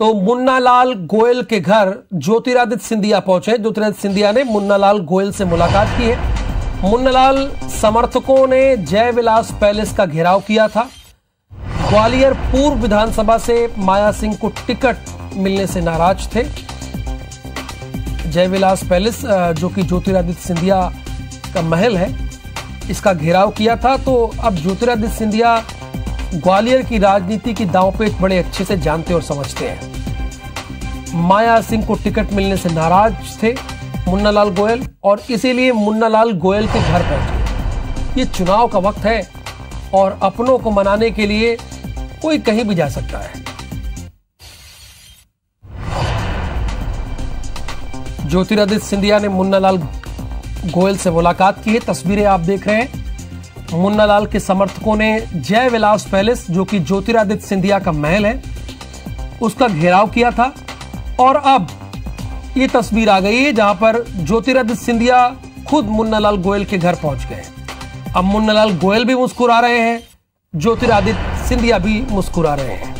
तो मुन्नालाल गोयल के घर ज्योतिरादित्य सिंधिया पहुँचे। ज्योतिरादित्य सिंधिया ने मुन्नालाल गोयल से मुलाकात की है। मुन्नालाल समर्थकों ने जय विलास पैलेस का घेराव किया था। ग्वालियर पूर्व विधानसभा से माया सिंह को टिकट मिलने से नाराज़ थे। जयविलास पैलेस जो कि ज्योतिरादित्य सिंधिया का महल है, इसका घेराव किया था। तो अब ज्योतिरादित्य सिंधिया ग्वालियर की राजनीति की दांवपेच बड़े अच्छे से जानते और समझते हैं। माया सिंह को टिकट मिलने से नाराज़ थे मुन्नालाल गोयल और इसीलिए मुन्नालाल गोयल के घर पहुँचे ये चुनाव का वक्त है और अपनों को मनाने के लिए कोई कहीं भी जा सकता है। ज्योतिरादित्य सिंधिया ने मुन्नालाल गोयल से मुलाकात की है। तस्वीरें आप देख रहे हैं। मुन्नालाल के समर्थकों ने जय विलास पैलेस, जो कि ज्योतिरादित्य सिंधिया का महल है, उसका घेराव किया था। और अब ये तस्वीर आ गई है जहाँ पर ज्योतिरादित्य सिंधिया खुद मुन्नालाल गोयल के घर पहुँच गए अब मुन्नालाल गोयल भी मुस्कुरा रहे हैं, ज्योतिरादित्य सिंधिया भी मुस्कुरा रहे हैं।